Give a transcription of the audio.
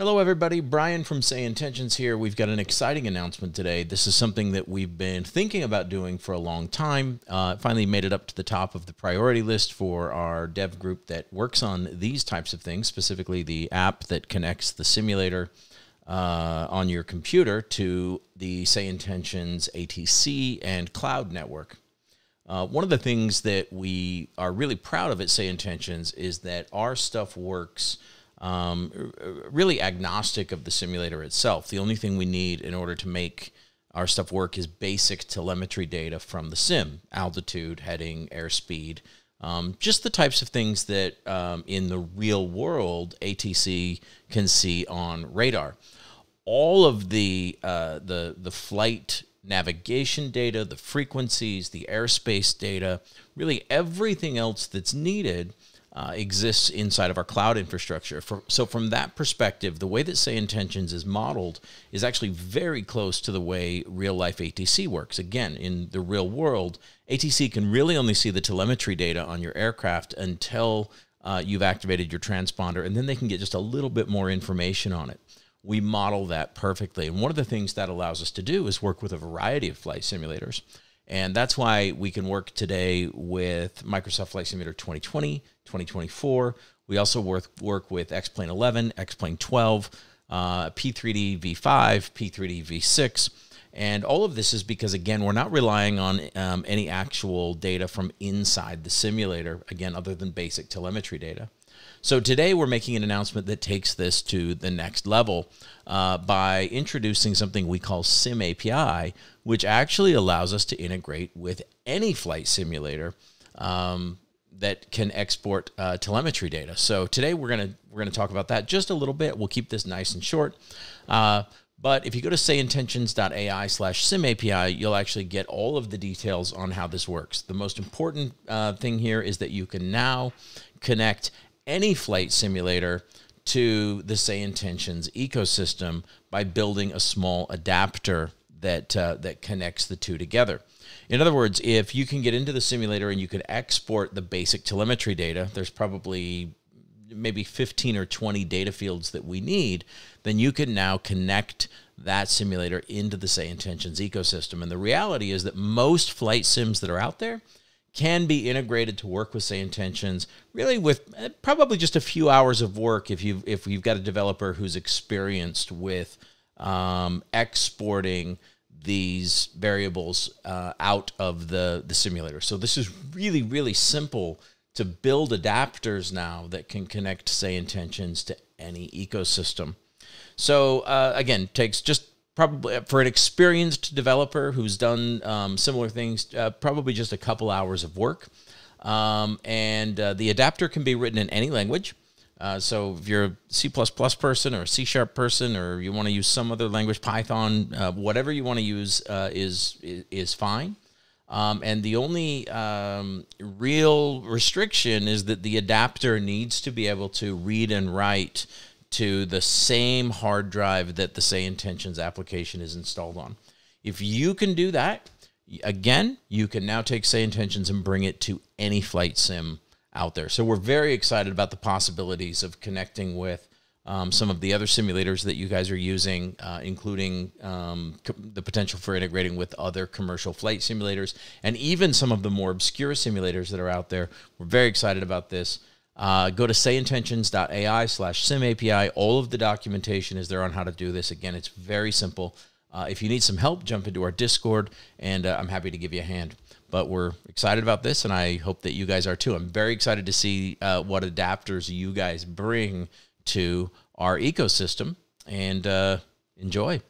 Hello, everybody. Brian from Say Intentions here. We've got an exciting announcement today. This is something that we've been thinking about doing for a long time. Uh, finally made it up to the top of the priority list for our dev group that works on these types of things, specifically the app that connects the simulator uh, on your computer to the Say Intentions ATC and cloud network. Uh, one of the things that we are really proud of at Say Intentions is that our stuff works um, really agnostic of the simulator itself. The only thing we need in order to make our stuff work is basic telemetry data from the sim altitude, heading, airspeed, um, just the types of things that um, in the real world ATC can see on radar. All of the uh, the the flight navigation data, the frequencies, the airspace data, really everything else that's needed uh, exists inside of our cloud infrastructure. For, so, from that perspective, the way that Say Intentions is modeled is actually very close to the way real life ATC works. Again, in the real world, ATC can really only see the telemetry data on your aircraft until uh, you've activated your transponder, and then they can get just a little bit more information on it. We model that perfectly. And one of the things that allows us to do is work with a variety of flight simulators. And that's why we can work today with Microsoft Flight Simulator 2020, 2024. We also work, work with X-Plane 11, X-Plane 12, uh, P3D V5, P3D V6. And all of this is because, again, we're not relying on um, any actual data from inside the simulator, again, other than basic telemetry data. So today we're making an announcement that takes this to the next level uh, by introducing something we call Sim API, which actually allows us to integrate with any flight simulator um, that can export uh, telemetry data. So today we're gonna we're gonna talk about that just a little bit. We'll keep this nice and short. Uh, but if you go to sayintentions.ai slash sim API, you'll actually get all of the details on how this works. The most important uh, thing here is that you can now connect any flight simulator to the Say Intentions ecosystem by building a small adapter that uh, that connects the two together. In other words, if you can get into the simulator and you can export the basic telemetry data, there's probably maybe 15 or 20 data fields that we need, then you can now connect that simulator into the Say Intentions ecosystem. And the reality is that most flight sims that are out there can be integrated to work with say intentions really with eh, probably just a few hours of work if you if you've got a developer who's experienced with um, exporting these variables uh, out of the the simulator so this is really really simple to build adapters now that can connect say intentions to any ecosystem so uh, again takes just probably uh, for an experienced developer who's done um, similar things, uh, probably just a couple hours of work. Um, and uh, the adapter can be written in any language. Uh, so if you're a C++ person or a C Sharp person, or you want to use some other language, Python, uh, whatever you want to use uh, is, is, is fine. Um, and the only um, real restriction is that the adapter needs to be able to read and write to the same hard drive that the Say Intentions application is installed on. If you can do that, again, you can now take Say Intentions and bring it to any flight sim out there. So we're very excited about the possibilities of connecting with um, some of the other simulators that you guys are using, uh, including um, the potential for integrating with other commercial flight simulators and even some of the more obscure simulators that are out there. We're very excited about this. Uh, go to sayintentions.ai slash simapi. All of the documentation is there on how to do this. Again, it's very simple. Uh, if you need some help, jump into our Discord, and uh, I'm happy to give you a hand. But we're excited about this, and I hope that you guys are too. I'm very excited to see uh, what adapters you guys bring to our ecosystem, and uh, enjoy.